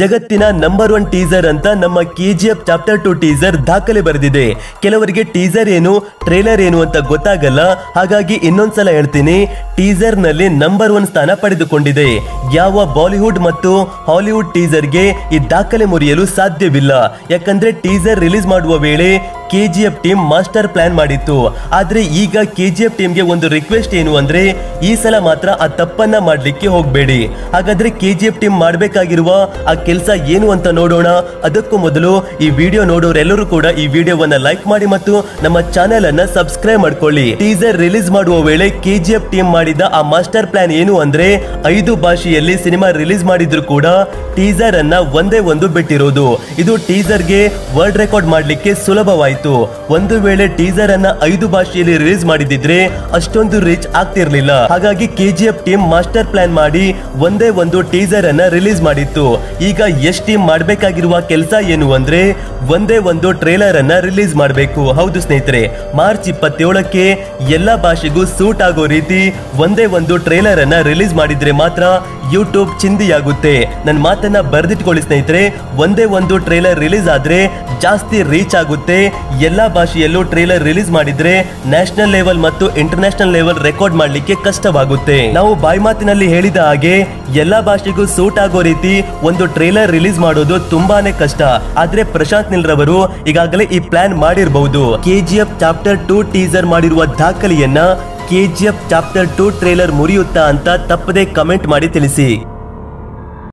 ಜಗತ್ತಿನ number one teaser ಅಂತ ನಮ್ಮ ಕೆಜಿಎಫ್ ಚಾಪ್ಟರ್ ಟು ಟೀಸರ್ ದಾಖಲೆ ಬರೆದಿದೆ. ಕೆಲವರಿಗೆ ಟೀಸರ್ ಏನು ಟ್ರೇಲರ್ ಏನು ಅಂತ ಗೊತ್ತಾಗಲ್ಲ. ಹಾಗಾಗಿ ಇನ್ನೊಂದ್ಸಲ ಹೇಳ್ತೀನಿ ಟೀಸರ್ನಲ್ಲಿ ನಂಬರ್ ಒನ್ ಸ್ಥಾನ ಪಡೆದುಕೊಂಡಿದೆ. ಯಾವ ಬಾಲಿವುಡ್ ಮತ್ತು ಹಾಲಿವುಡ್ ಟೀಸರ್ಗೆ ಈ ದಾಖಲೆ ಮುರಿಯಲು ಸಾಧ್ಯವಿಲ್ಲ. ಯಾಕಂದ್ರೆ ಟೀಸರ್ ರಿಲೀಸ್ ಮಾಡುವ ವೇಳೆ ಕೆಜಿಎಫ್ ಟೀಮ್ ಮಾಸ್ಟರ್ ಪ್ಲಾನ್ ಮಾಡಿತ್ತು. ಆದ್ರೆ ಈಗ ಕೆಜಿಎಫ್ ಟೀಮ್ಗೆ ಒಂದು ರಿಕ್ವೆಸ್ಟ್ ಏನು ಅಂದ್ರೆ, ಈ ಸಲ ಮಾತ್ರ ಆ ತಪ್ಪನ್ನ ಮಾಡ್ಲಿಕ್ಕೆ ಹೋಗ್ಬೇಡಿ. ಹಾಗಾದ್ರೆ ಕೆಜಿಎಫ್ ಟೀಮ್ ಮಾಡ್ಬೇಕಾಗಿರುವ ಆ ಕೆಲಸ ಏನು ಅಂತ ನೋಡೋಣ. ಅದಕ್ಕೂ ಮೊದಲು ಈ ವಿಡಿಯೋ ನೋಡೋರೆಲ್ಲರೂ ಕೂಡ ಈ ವಿಡಿಯೋವನ್ನ ಲೈಕ್ ಮಾಡಿ ಮತ್ತು ನಮ್ಮ ಚಾನೆಲ್ ಅನ್ನ ಸಬ್ಸ್ಕ್ರೈಬ್ ಮಾಡ್ಕೊಳ್ಳಿ. ಟೀಸರ್ ರಿಲೀಸ್ ಮಾಡುವ ವೇಳೆ ಕೆಜಿಎಫ್ ಟೀಮ್ ಮಾಡಿದ ಆ ಮಾಸ್ಟರ್ ಪ್ಲಾನ್ ಏನು ಅಂದ್ರೆ, ಐದು ಭಾಷೆಯಲ್ಲಿ ಸಿನಿಮಾ ರಿಲೀಸ್ ಮಾಡಿದ್ರು ಕೂಡ ಟೀಸರ್ ಅನ್ನ ಒಂದೇ ಒಂದು ಬಿಟ್ಟಿರೋದು. ಇದು ಟೀಸರ್ಗೆ ವರ್ಲ್ಡ್ ರೆಕಾರ್ಡ್ ಮಾಡ್ಲಿಕ್ಕೆ ಸುಲಭವಾಯಿತು. ಒಂದು ವೇಳೆ ಟೀಸರ್ ಅನ್ನ ಐದು ಭಾಷೆಯಲ್ಲಿ ರಿಲೀಸ್ ಮಾಡಿದಿದ್ರೆ ಅಷ್ಟೊಂದು ರೀಚ್ ಆಗ್ತಿರ್ಲಿಲ್ಲ. ಹಾಗಾಗಿ ಕೆಜಿಎಫ್ ಟೀಮ್ ಮಾಸ್ಟರ್ ಪ್ಲಾನ್ ಮಾಡಿ ಒಂದೇ ಒಂದು ಟೀಸರ್ ಅನ್ನ ರಿಲೀಸ್ ಮಾಡಿತ್ತು. ಈಗ ಎಸ್ ಟೀಮ್ ಮಾಡಬೇಕಾಗಿರುವ ಕೆಲಸ ಏನು ಅಂದ್ರೆ ಒಂದೇ ಒಂದು ಟ್ರೇಲರ್ ಅನ್ನ ರಿಲೀಸ್ ಮಾಡಬೇಕು. ಹೌದು ಸ್ನೇಹಿತರೆ, ಮಾರ್ಚ್ ಇಪ್ಪತ್ತೇಳಕ್ಕೆ ಎಲ್ಲಾ ಭಾಷೆಗೂ ಸೂಟ್ ಆಗೋ ರೀತಿ ಒಂದೇ ಒಂದು ಟ್ರೇಲರ್ ಅನ್ನ ರಿಲೀಸ್ ಮಾಡಿದ್ರೆ ಮಾತ್ರ ಯೂಟ್ಯೂಬ್ ಚಿಂದಿಯಾಗುತ್ತೆ. ನನ್ನ ಮಾತನ್ನ ಬರೆದಿಟ್ಕೊಳ್ಳಿ ಸ್ನೇಹಿತರೆ, ಒಂದೇ ಒಂದು ಟ್ರೇಲರ್ ರಿಲೀಸ್ ಆದ್ರೆ ಜಾಸ್ತಿ ರೀಚ್ ಆಗುತ್ತೆ. ಎಲ್ಲಾ ಭಾಷೆಯಲ್ಲೂ ಟ್ರೇಲರ್ ರಿಲೀಸ್ ಮಾಡಿದ್ರೆ ನ್ಯಾಷನಲ್ ಲೆವೆಲ್ ಮತ್ತು ಇಂಟರ್ನ್ಯಾಷನಲ್ ಲೆವೆಲ್ ರೆಕಾರ್ಡ್ ಮಾಡಲಿಕ್ಕೆ ಕಷ್ಟವಾಗುತ್ತೆ. ನಾವು ಬಾಯಿ ಮಾತಿನಲ್ಲಿ ಹೇಳಿದ ಹಾಗೆ, ಎಲ್ಲಾ ಭಾಷೆಗೂ ಸೂಟ್ ಆಗೋ ರೀತಿ ಒಂದು ಟ್ರೇಲರ್ ರಿಲೀಸ್ ಮಾಡೋದು ತುಂಬಾನೇ ಕಷ್ಟ. ಆದ್ರೆ ಪ್ರಶಾಂತ್ ನಿಲ್ರವರು ಈಗಾಗಲೇ ಈ ಪ್ಲಾನ್ ಮಾಡಿರಬಹುದು ಕೆಜಿಎಫ್ ಚಾಪ್ಟರ್ ಟೂ ಟೀಸರ್ ಮಾಡಿರುವ ದಾಖಲೆಯನ್ನ ಕೆಜಿಎಫ್ ಚಾಪ್ಟರ್ ಟೂ ಟ್ರೇಲರ್ ಮುರಿಯುತ್ತಾ ಅಂತ ತಪ್ಪದೇ ಕಮೆಂಟ್ ಮಾಡಿ ತಿಳಿಸಿ.